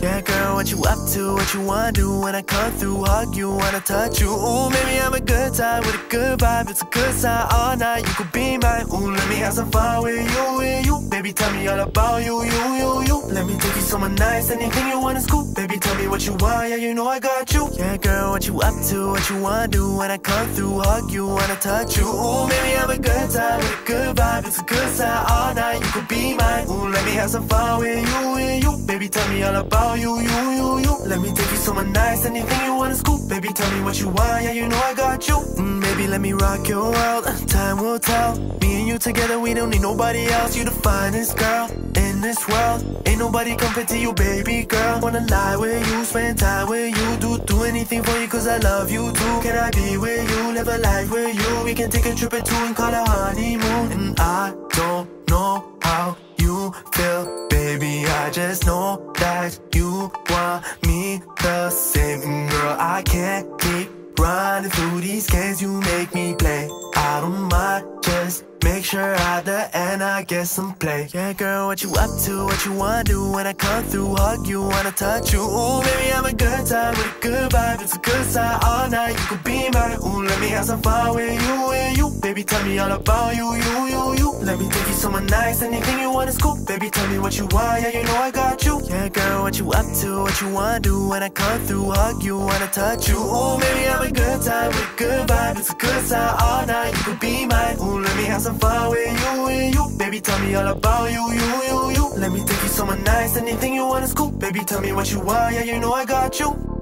Yeah, girl, what you up to? What you wanna do when I come through? Hug you, wanna touch you. Ooh, maybe I'm a good time with a good vibe. It's a good sign all night. You could be mine. Ooh, let me have some fun with you, with you. Baby, tell me all about you, you, you, you nice. Anything you want is cool. Baby, tell me what you want. Yeah, you know I got you. Yeah, girl, what you up to? What you wanna do when I come through? Hug you, wanna touch you. Ooh, maybe I'm a good time with a good vibe. It's a good sign all night. You could be mine. Ooh, let me have some fun with you, with you. Baby, tell me all about you, you, you, you. Let me take you somewhere nice. Anything you want is cool. Baby, tell me what you want. Yeah, you know I got you. Mm, baby, let me rock your world. Time will tell. Me together, we don't need nobody else. You the finest girl in this world. Ain't nobody compared to you, baby girl. Wanna lie with you, spend time with you. Do do anything for you, cause I love you too. Can I be with you, live a life with you? We can take a trip or two and call it honeymoon. And I don't know how you feel, baby. I just know that you want me the same. Girl, I can't keep running through these games you make me play. I don't mind, just make sure at the end I get some play. Yeah, girl, what you up to? What you wanna do when I come through? Hug you, wanna touch you. Ooh, baby, I'm a good time with a good vibe. It's a good sign all night. You could be mine. Ooh, let me have some fun with you, with you. Baby, tell me all about you, you, you, you. Let me take you somewhere nice. Anything you want is cool. Baby, tell me what you want. Yeah, you know I got you. Yeah, girl, what you up to? What you wanna do when I come through? Hug you, wanna touch you. Ooh, baby, I'm a good time with a good vibe. It's a good sign all night. You could be mine. Ooh, have some fun with you, with you. Baby, tell me all about you, you, you, you. Let me take you somewhere nice. Anything you wanna scoop Baby, tell me what you want. Yeah, you know I got you.